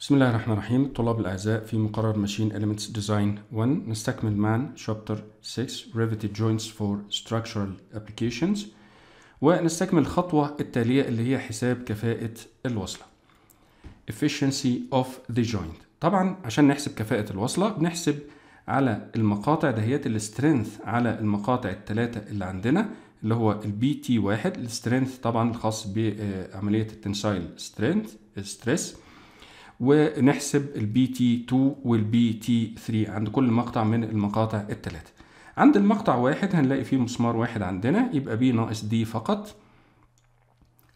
بسم الله الرحمن الرحيم. الطلاب الأعزاء في مقرر Machine Elements Design 1 نستكمل معا Chapter 6 Riveted Joints for Structural Applications. ونستكمل الخطوة التالية اللي هي حساب كفاءة الوصلة. Efficiency of the joint. طبعا عشان نحسب كفاءة الوصلة بنحسب على المقاطع دهيات ال strength على المقاطع الثلاثة اللي عندنا اللي هو ال Pt واحد. ال strength طبعا الخاص بعملية ال tensile strength stress ونحسب ال Pt 2 وال Pt 3 عند كل مقطع من المقاطع الثلاثة عند المقطع واحد هنلاقي فيه مسمار واحد عندنا يبقى b ناقص d فقط.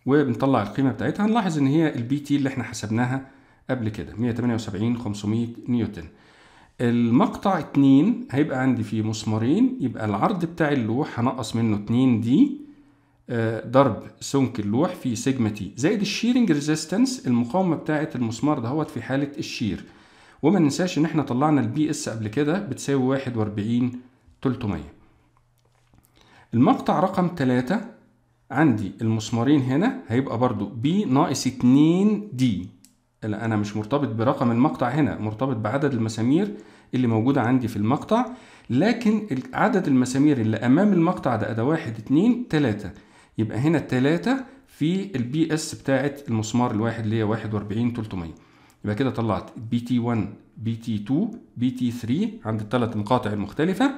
وبنطلع القيمة بتاعتها هنلاحظ إن هي ال Pt اللي إحنا حسبناها قبل كده 178 500 نيوتن. المقطع 2 هيبقى عندي فيه مسمارين يبقى العرض بتاع اللوح هنقص منه 2 d ضرب سمك اللوح في sigma t زائد ال shearing resistance المقاومة بتاعه المسمار دهوت في حالة ال shear. وما ننساش إن إحنا طلعنا ال Ps قبل كده بتساوي 41 300 المقطع رقم 3 عندي المسمارين هنا هيبقى برضو b ناقص 2 d أنا مش مرتبط برقم المقطع هنا مرتبط بعدد المسامير اللي موجودة عندي في المقطع. لكن عدد المسامير اللي أمام المقطع ده ده واحد اتنين تلاتة. يبقى هنا التلاتة في ال PS بتاعت المسمار الواحد اللي هي واحد وأربعين تلتمية. يبقى كده طلعت PT 1 PT 2 PT 3 عند الثلاث مقاطع المختلفة.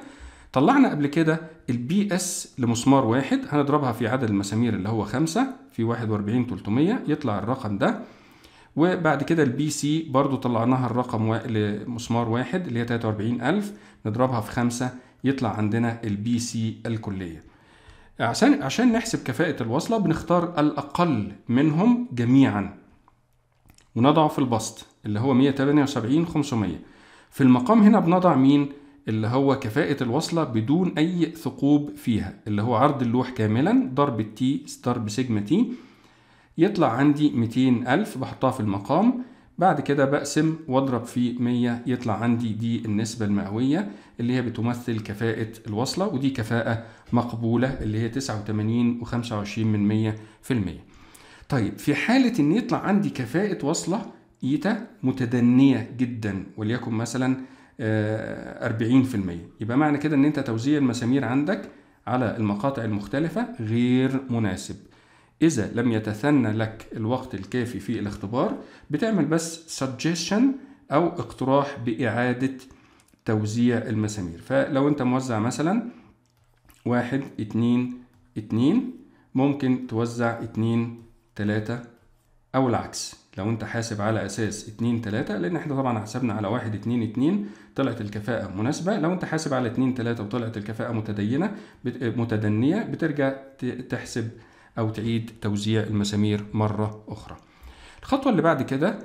طلعنا قبل كده ال PS لمسمار واحد هنضربها في عدد المسامير اللي هو خمسة في واحد وأربعين تلتمية يطلع الرقم ده. وبعد كده ال PC برضو طلعناها الرقم. لمسمار واحد اللي هي 43000 نضربها في خمسة يطلع عندنا ال PC الكلية. عشان عشان نحسب كفاءة الوصلة بنختار الأقل منهم جميعا. ونضعه في البسط اللي هو 178 500 في المقام هنا بنضع مين؟ اللي هو كفاءة الوصلة بدون أي ثقوب فيها اللي هو عرض اللوح كاملا ضرب ال T ضرب sigma T. يطلع عندي 200 ألف بحطها في المقام. بعد كده بقسم واضرب في 100 يطلع عندي دي النسبة المئوية اللي هي بتمثل كفاءة الوصلة ودي كفاءة مقبولة اللي هي 89 و25 من 100 في المية. طيب في حالة إن يطلع عندي كفاءة وصلة إيتا متدنية جدا وليكن مثلا 40% يبقى معنى كده إن أنت توزيع المسامير عندك على المقاطع المختلفة غير مناسب. إذا لم يتثنى لك الوقت الكافي في الاختبار بتعمل بس suggestion أو اقتراح بإعادة توزيع المسامير. فلو أنت موزع مثلا واحد اتنين اتنين ممكن توزع اتنين تلاتة أو العكس. لو أنت حاسب على أساس اتنين تلاتة لأن إحنا طبعا حسبنا على واحد اتنين اتنين طلعت الكفاءة مناسبة. لو أنت حاسب على اتنين تلاتة وطلعت الكفاءة متدينة متدنية بترجع تحسب أو تعيد توزيع المسامير مرة أخرى. الخطوة اللي بعد كده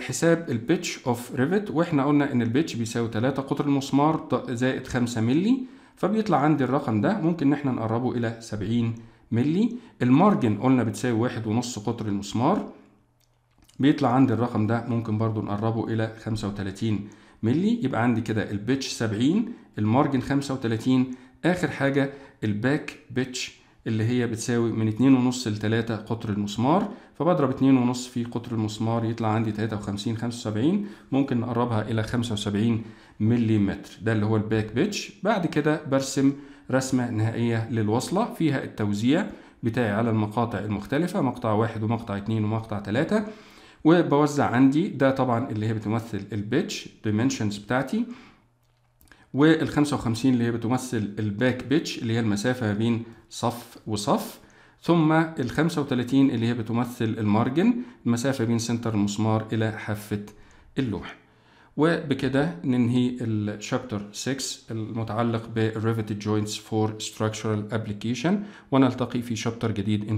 حساب ال pitch of rivet وإحنا قلنا إن ال pitch بيساوي 3 قطر المسمار زائد 5 ملي فبيطلع عندي الرقم ده. ممكن إن إحنا نقربه إلى 70 ملي ال margin قلنا بتساوي واحد ونص قطر المسمار. بيطلع عندي الرقم ده. ممكن برضو نقربه إلى 35 ملي يبقى عندي كده ال pitch 70 ال margin 35 آخر حاجة ال back pitch اللي هي بتساوي من اتنين ونص لتلاتة قطر المسمار. فبضرب اتنين ونص في قطر المسمار يطلع عندي تلاتة وخمسين خمسة وسبعين. ممكن نقربها إلى خمسة وسبعين ملي متر ده اللي هو ال back pitch. بعد كده برسم رسمة نهائية للوصلة. فيها التوزيع بتاعي على المقاطع المختلفة مقطع واحد ومقطع اتنين ومقطع تلاتة. وبوزع عندي ده طبعا اللي هي بتمثل ال pitch dimensions بتاعتي. وال 55 اللي هي بتمثل ال back pitch اللي هي المسافة بين صف وصف ثم ال 35 اللي هي بتمثل ال margin المسافة بين center المسمار إلى حافة اللوح. وبكده ننهي ال chapter 6 المتعلق ب Riveted Joints for Structural Application ونلتقي في chapter جديد إن